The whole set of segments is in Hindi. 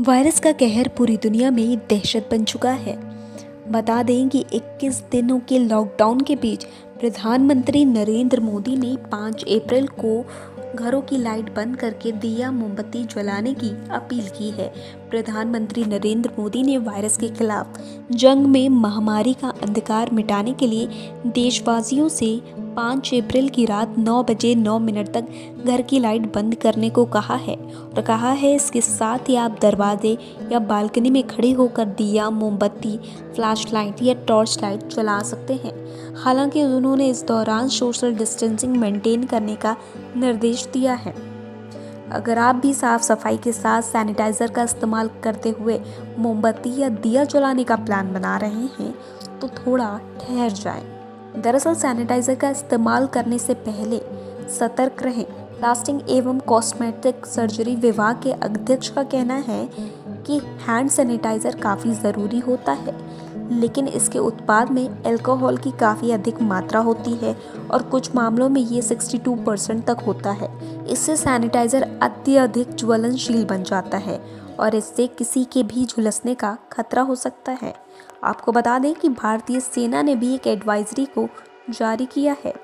वायरस का कहर पूरी दुनिया में दहशत बन चुका है। बता दें कि 21 दिनों के लॉकडाउन के बीच प्रधानमंत्री नरेंद्र मोदी ने 5 अप्रैल को घरों की लाइट बंद करके दिया मोमबत्ती जलाने की अपील की है। प्रधानमंत्री नरेंद्र मोदी ने वायरस के खिलाफ जंग में महामारी का अंधकार मिटाने के लिए देशवासियों से 5 अप्रैल की रात नौ बजे नौ मिनट तक घर की लाइट बंद करने को कहा है और कहा है इसके साथ ही आप दरवाजे या बालकनी में खड़े होकर दिया, मोमबत्ती फ्लैश लाइट या टॉर्च लाइट चला सकते हैं हालाँकि उन्होंने इस दौरान सोशल डिस्टेंसिंग मेंटेन करने का निर्देश दिया है अगर आप भी साफ़ सफ़ाई के साथ सैनिटाइज़र का इस्तेमाल करते हुए मोमबत्ती या दिया जलाने का प्लान बना रहे हैं तो थोड़ा ठहर जाएँ। दरअसल सैनिटाइजर का इस्तेमाल करने से पहले सतर्क रहें। प्लास्टिंग एवं कॉस्मेटिक सर्जरी विभाग के अध्यक्ष का कहना है कि हैंड सैनिटाइज़र काफ़ी ज़रूरी होता है, लेकिन इसके उत्पाद में अल्कोहल की काफ़ी अधिक मात्रा होती है और कुछ मामलों में ये 62 परसेंट तक होता है। इससे सैनिटाइज़र अत्यधिक ज्वलनशील बन जाता है और इससे किसी के भी झुलसने का खतरा हो सकता है। आपको बता दें कि भारतीय सेना ने भी एक एडवाइजरी को जारी किया है।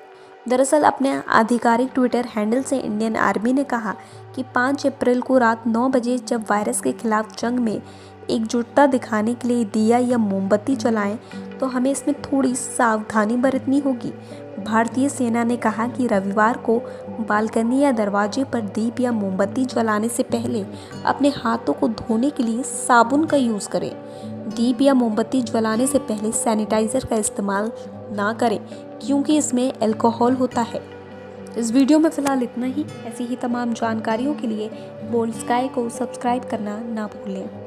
दरअसल अपने आधिकारिक ट्विटर हैंडल से इंडियन आर्मी ने कहा कि 5 अप्रैल को रात 9 बजे जब वायरस के खिलाफ जंग में एकजुटता दिखाने के लिए दिया या मोमबत्ती चलाएँ तो हमें इसमें थोड़ी सावधानी बरतनी होगी। भारतीय सेना ने कहा कि रविवार को बालकनी या दरवाजे पर दीप या मोमबत्ती जलाने से पहले अपने हाथों को धोने के लिए साबुन का यूज़ करें। दीप या मोमबत्ती जलाने से पहले सैनिटाइज़र का इस्तेमाल ना करें, क्योंकि इसमें अल्कोहल होता है। इस वीडियो में फ़िलहाल इतना ही। ऐसी ही तमाम जानकारियों के लिए बोल्ड स्काई को सब्सक्राइब करना ना भूलें।